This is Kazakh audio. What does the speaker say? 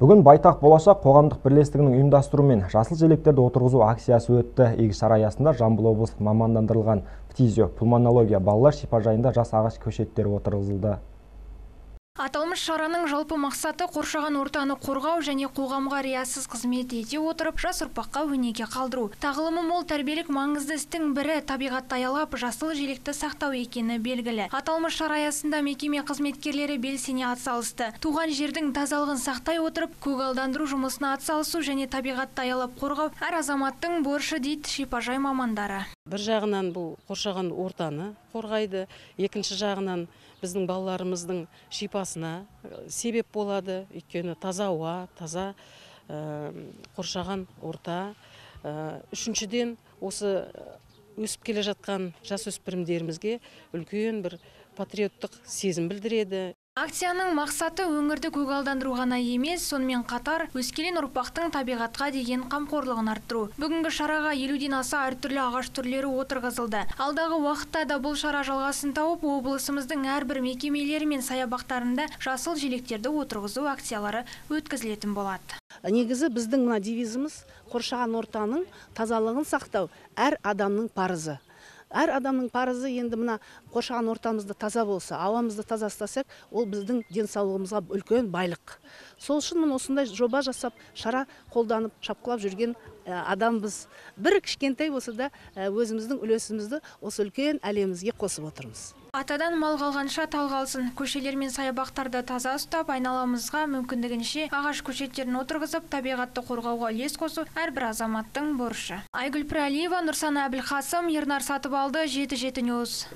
Бүгін Байтақ болашақ қоғамдық бірлестігінің ұйымдастыруымен жасыл желектерді отырғызу акциясы өтті. Игі шара аясында Жамбыл облыстық мамандандырылған птизио пульмонология балалар шипажайында жас ағаш көшеттері отырғызылды. Аталмыш шараның жалпы мақсаты қоршаған ортаны қорғау және қоғамға риясыз қызмет ете отырып жас ұрпаққа өнеге қалдыру. Тағылымы мол тәрбиелік маңызды істің бірі табиғатты аялап жасыл желекті сақтау екені белгілі. Аталмыш шара аясында мекеме қызметкерлері белсене атсалысты. Туған жердің тазалығын сақтай отырып, көгалдандыру жұмысына атсалысу және табиғатты аялап қорғау әр азаматтың борышы дейді шипажай мамандары. Бір жағынан бұл қоршаған ортаны қорғайды, екінші жағынан біздің балаларымыздың шипасына себеп болады. Өйткені таза ауа таза қоршаған орта. Үшіншіден осы өсіп келе жатқан жасөспірімдерімізге үлкен бір патриоттық сезім білдіреді. Акцияның мақсаты өңірді көгалдандыру ғана емес, сонымен қатар өскелең ұрпақтың табиғатқа деген қамқорлығын арттыру. Бүгінгі шараға елуден аса әртүрлі ағаш түрлері отырғызылды. Алдағы уақытта да бұл шара жалғасын тауып, облысымыздың әрбір мекемелері мен саябақтарында жасыл желектерді отырғызу акциялары өткізілетін болады. Негізі біздің мына девизіміз қоршаған ортаның тазалығын сақтау әр адамның парызы әр адамның парызы енді мына қоршаған ортамызды таза болса ауамызды таза ұстасақ ол біздің денсаулығымызға үлкен байлық. Сол үшін міне осындай жоба жасап шара қолданып шапқылап жүрген адамбыз. Бір кішкентай болса да өзіміздің үлесімізді осы үлкен әлемімізге қосып отырмыз. Атадан мал қалғанша тал қалсын. Көшелер мен саябақтарды таза ұстап айналамызға мүмкіндігінше ағаш көшеттерін отырғызып табиғатты қорғауға үлес қосу әрбір азаматтың борышы. Айгүл пірәлиева нұрсана әбілқасым ернар сатыбалды жеті жеті ньюс.